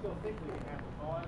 still think we can have, a I.